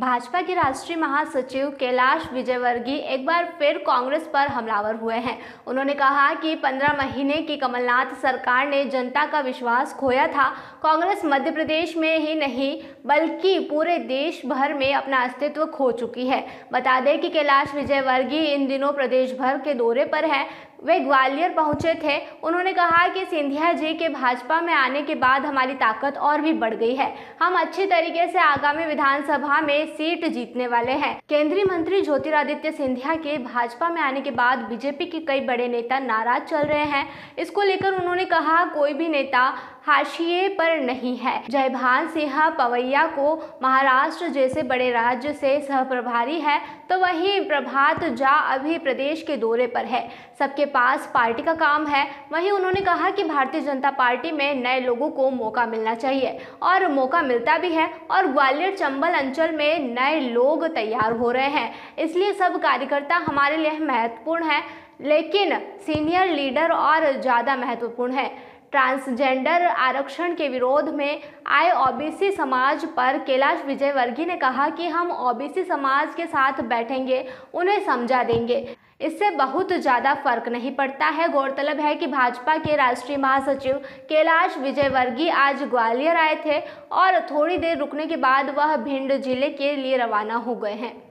भाजपा के राष्ट्रीय महासचिव कैलाश विजयवर्गीय एक बार फिर कांग्रेस पर हमलावर हुए हैं। उन्होंने कहा कि 15 महीने की कमलनाथ सरकार ने जनता का विश्वास खोया था। कांग्रेस मध्य प्रदेश में ही नहीं, बल्कि पूरे देश भर में अपना अस्तित्व खो चुकी है। बता दें कि कैलाश विजयवर्गीय इन दिनों प्रदेश भर के दौरे पर हैं। वे ग्वालियर पहुँचे थे। उन्होंने कहा कि सिंधिया जी के भाजपा में आने के बाद हमारी ताकत और भी बढ़ गई है। हम अच्छी तरीके से आगामी विधानसभा में सीट जीतने वाले हैं। केंद्रीय मंत्री ज्योतिरादित्य सिंधिया के भाजपा में आने के बाद बीजेपी के कई बड़े नेता नाराज़ चल रहे हैं। इसको लेकर उन्होंने कहा, कोई भी नेता हाशिए पर नहीं है। जयभान सिंह पवैया को महाराष्ट्र जैसे बड़े राज्य से सहप्रभारी है तो वही प्रभात जा अभी प्रदेश के दौरे पर है। सबके पास पार्टी का काम है। वहीं उन्होंने कहा कि भारतीय जनता पार्टी में नए लोगों को मौका मिलना चाहिए और मौका मिलता भी है और ग्वालियर चंबल अंचल में नए लोग तैयार हो रहे हैं। इसलिए सब कार्यकर्ता हमारे लिए महत्वपूर्ण है, लेकिन सीनियर लीडर और ज़्यादा महत्वपूर्ण है। ट्रांसजेंडर आरक्षण के विरोध में आए ओबीसी समाज पर कैलाश विजयवर्गीय ने कहा कि हम ओबीसी समाज के साथ बैठेंगे, उन्हें समझा देंगे। इससे बहुत ज़्यादा फ़र्क नहीं पड़ता है। गौरतलब है कि भाजपा के राष्ट्रीय महासचिव कैलाश विजयवर्गीय आज ग्वालियर आए थे और थोड़ी देर रुकने के बाद वह भिंड ज़िले के लिए रवाना हो गए हैं।